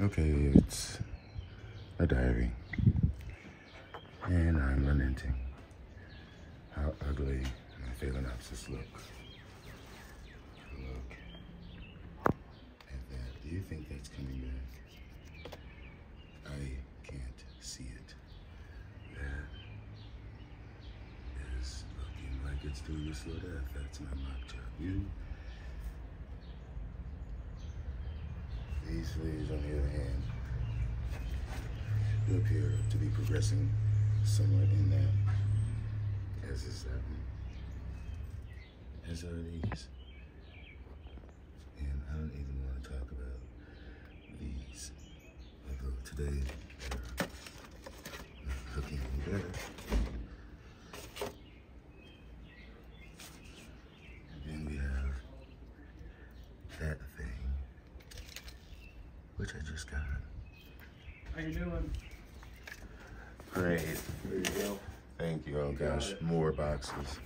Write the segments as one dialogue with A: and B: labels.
A: Okay, it's a diary. And I'm lamenting how ugly my phalaenopsis look. Look at that. Do you think that's coming back? I can't see it. That is looking like it's through your slow death. That's my mock job. You These on the other hand, do appear to be progressing somewhat in that, as is that as are these. And I don't even want to talk about these, although today they're not looking any better. And then we have that which I just got.
B: How you doing?
A: Great.
B: There you go.
A: Thank you. Oh
B: got
A: gosh, more boxes.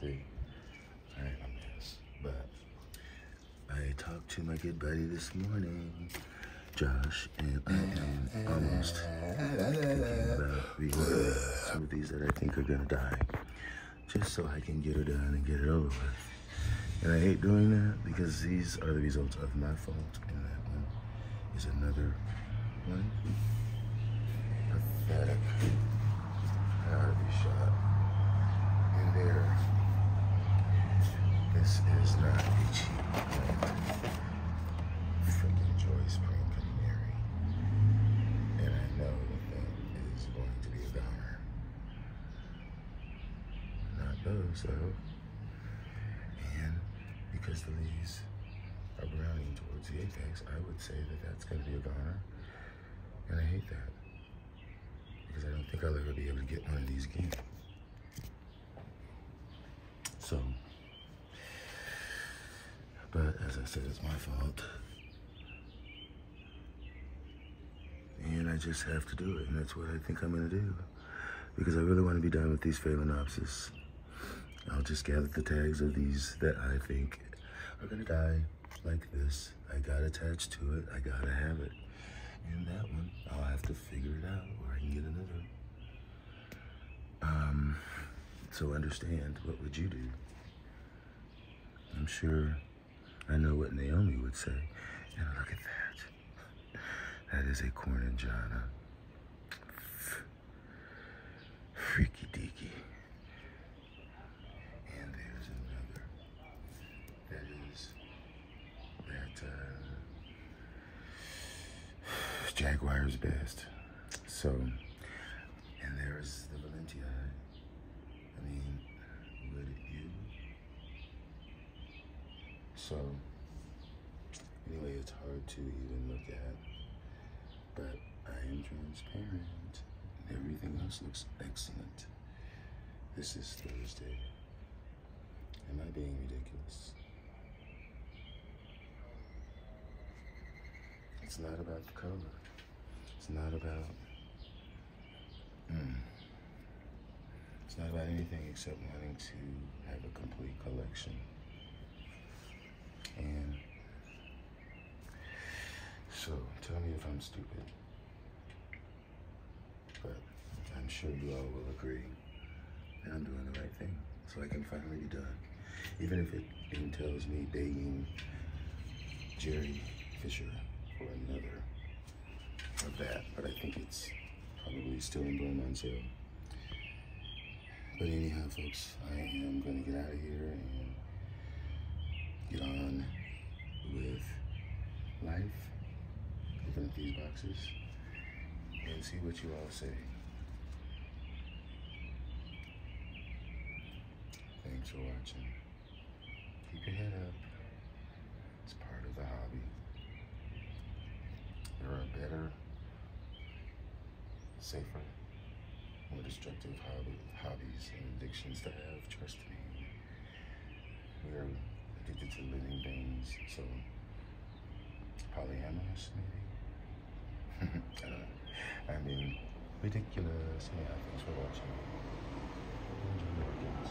A: See, I am a mess, but I talked to my good buddy this morning, Josh, and I am almost thinking about reordering some of these that I think are gonna die, just so I can get it done and get it over with. And I hate doing that because these are the results of my fault, and that one is another one. Pathetic. I shot. And there. This is not a cheap plant. Freaking Joy Spring Canary. And I know the thing is going to be a goner. Not though. And because the leaves are browning towards the apex, I would say that that's going to be a goner. And I hate that. Because I don't think I'll ever be able to get one of these again. So, but as I said, it's my fault. And I just have to do it, and that's what I think I'm gonna do. Because I really want to be done with these phalaenopsis. I'll just gather the tags of these that I think are gonna die like this. I got attached to it, I gotta have it. And that one, I'll have to figure it out, or I can get another. Um, so understand, what would you do? I'm sure I know what Naomi would say. And look at that. That is a corningiana. Freaky deaky. And there's another. That is that uh, Jaguar's best. So, and there's the Valentia. I mean, would you? So, anyway, it's hard to even look at, but I am transparent. Everything else looks excellent. This is Thursday. Am I being ridiculous? It's not about the color. It's not about. Mm. It's not about anything except wanting to have a complete collection. And so tell me if I'm stupid. But I'm sure you all will agree that I'm doing the right thing so I can finally be done. Even if it entails me begging Jerry Fischer for another of that. But I think it's probably still in bloom on sale. But anyhow, folks, I am going to get out of here and get on with life. Open up these boxes and see what you all say. Thanks for watching. Keep your head up. It's part of the hobby. There are better, safer, more destructive hobby, hobbies and addictions to have. Trust me. We are addicted to living things, so polyamorous maybe. I don't know. I mean, ridiculous. Yeah, thanks for watching. Enjoy your weekends.